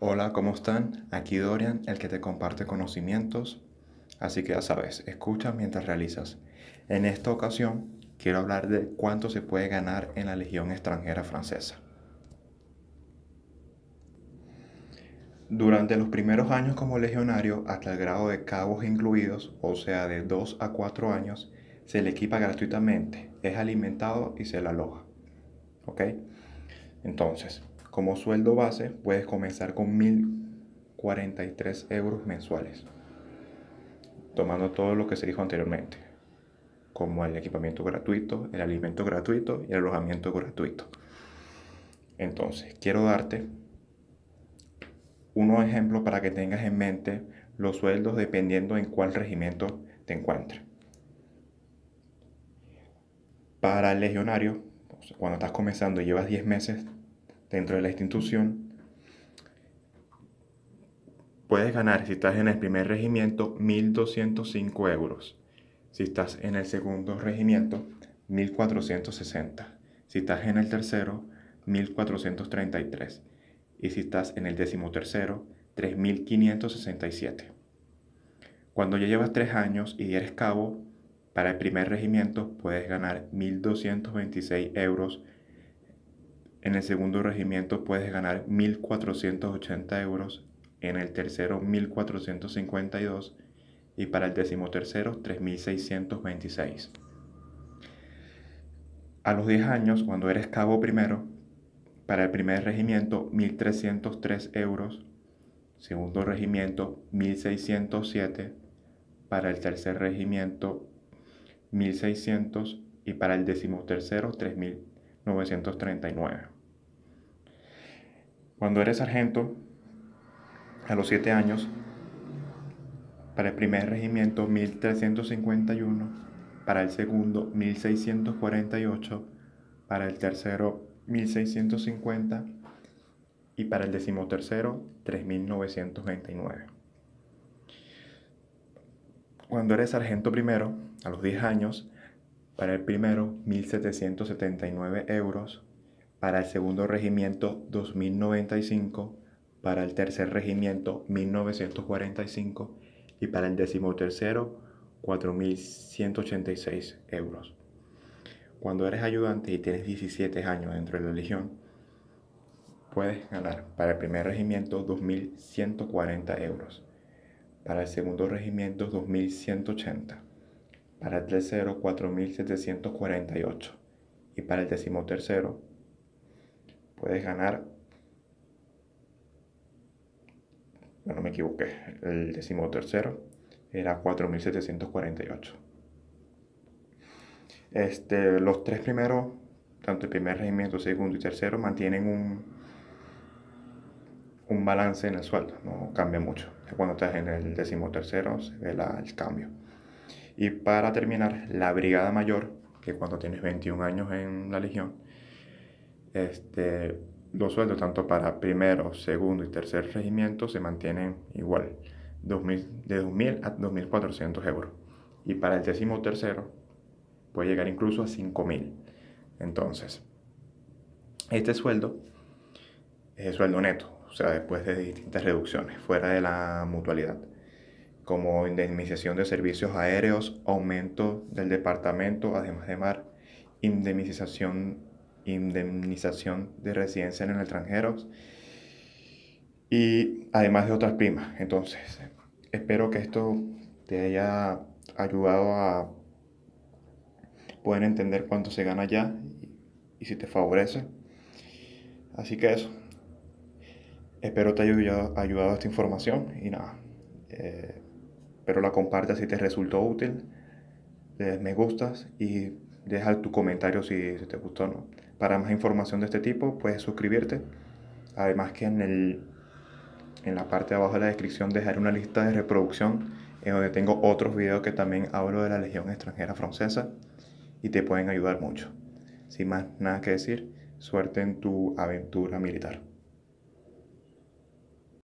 Hola, ¿cómo están? Aquí Dorian, el que te comparte conocimientos. Así que ya sabes, escucha mientras realizas. En esta ocasión quiero hablar de cuánto se puede ganar en la Legión extranjera francesa. Durante los primeros años como legionario, hasta el grado de cabos incluidos, o sea de 2 a 4 años, se le equipa gratuitamente, es alimentado y se le aloja. ¿Ok? Entonces, como sueldo base, puedes comenzar con 1.043 euros mensuales, tomando todo lo que se dijo anteriormente, como el equipamiento gratuito, el alimento gratuito y el alojamiento gratuito. Entonces, quiero darte unos ejemplos para que tengas en mente los sueldos dependiendo en cuál regimiento te encuentres. Para el legionario, cuando estás comenzando y llevas 10 meses dentro de la institución, puedes ganar, si estás en el primer regimiento, 1.205 euros. Si estás en el segundo regimiento, 1.460. Si estás en el tercero, 1.433 y si estás en el décimo tercero, 3.567. Cuando ya llevas tres años y eres cabo, para el primer regimiento puedes ganar 1.226 euros. En el segundo regimiento puedes ganar 1.480 euros. En el tercero 1.452 y para el décimo tercero 3.626. A los 10 años, cuando eres cabo primero, para el primer regimiento, 1.303 euros. Segundo regimiento, 1.607. Para el tercer regimiento, 1.600. Y para el decimotercero, 3.939. Cuando eres sargento, a los 7 años, para el primer regimiento 1351, para el segundo 1648, para el tercero 1650 y para el decimotercero 3929. Cuando eres sargento primero, a los 10 años, para el primero 1779 euros, para el segundo regimiento 2095, para el tercer regimiento 1945 y para el decimotercero 4186 euros. Cuando eres ayudante y tienes 17 años dentro de la Legión, puedes ganar para el primer regimiento 2.140 euros, para el segundo regimiento 2.180, para el tercero 4.748 y para el decimotercero puedes ganar, no me equivoqué, el decimotercero era 4.748. Este, los tres primeros, tanto el primer regimiento, segundo y tercero, mantienen un, un balance en el sueldo, no cambia mucho. Cuando estás en el décimo tercero se ve el cambio. Y para terminar, la brigada mayor, que cuando tienes 21 años en la legión, este, los sueldos tanto para primero, segundo y tercer regimiento se mantienen igual, 2000, de 2.000 a 2.400 euros. Y para el décimo tercero puede llegar incluso a 5.000. Entonces, este sueldo es el sueldo neto, o sea, después de distintas reducciones, fuera de la mutualidad, como indemnización de servicios aéreos, aumento del departamento, además de mar, indemnización, indemnización de residencia en el extranjero y además de otras primas. Entonces, espero que esto te haya ayudado a pueden entender cuánto se gana ya y, si te favorece. Así que eso. Espero te haya ayudado, esta información y nada. Eh, espero la compartas si te resultó útil. Le me gustas y deja tu comentario si, si te gustó o no. Para más información de este tipo puedes suscribirte. Además que en, el, en la parte de abajo de la descripción dejaré una lista de reproducción en donde tengo otros videos que también hablo de la Legión extranjera francesa y te pueden ayudar mucho. Sin más nada que decir, suerte en tu aventura militar.